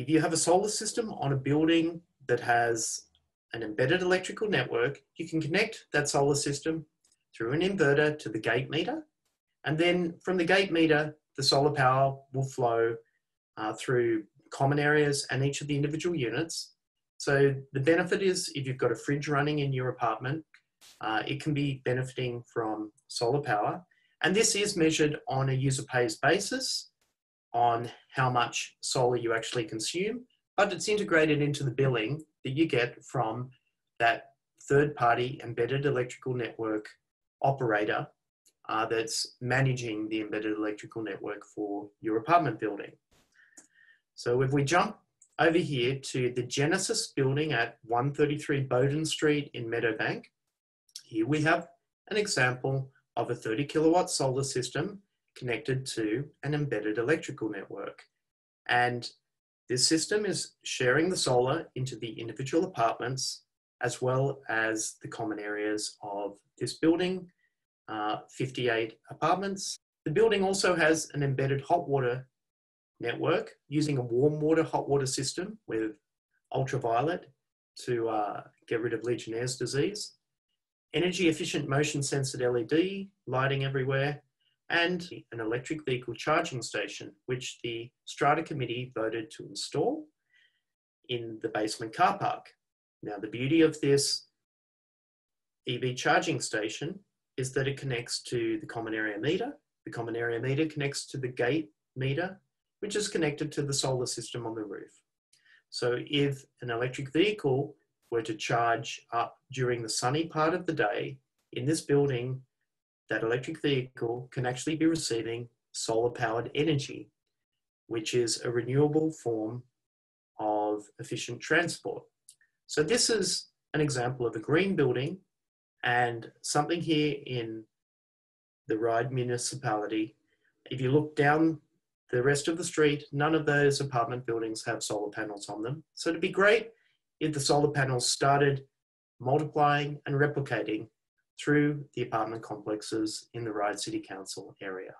if you have a solar system on a building that has an embedded electrical network, you can connect that solar system through an inverter to the gate meter. And then from the gate meter, the solar power will flow uh, through common areas and each of the individual units. So the benefit is if you've got a fridge running in your apartment, uh, it can be benefiting from solar power. And this is measured on a user pays basis on how much solar you actually consume, but it's integrated into the billing that you get from that third party embedded electrical network operator uh, that's managing the embedded electrical network for your apartment building. So if we jump over here to the Genesis building at 133 Bowden Street in Meadowbank, here we have an example of a 30 kilowatt solar system connected to an embedded electrical network. And this system is sharing the solar into the individual apartments as well as the common areas of this building, uh, 58 apartments. The building also has an embedded hot water network using a warm water hot water system with ultraviolet to uh, get rid of Legionnaire's disease, energy efficient motion sensored LED lighting everywhere, and an electric vehicle charging station, which the Strata Committee voted to install in the basement car park. Now, the beauty of this EV charging station is that it connects to the common area meter. The common area meter connects to the gate meter, which is connected to the solar system on the roof. So if an electric vehicle were to charge up during the sunny part of the day in this building, that electric vehicle can actually be receiving solar powered energy, which is a renewable form of efficient transport. So this is an example of a green building and something here in the Ryde municipality. If you look down the rest of the street, none of those apartment buildings have solar panels on them. So it'd be great if the solar panels started multiplying and replicating through the apartment complexes in the Ryde City Council area.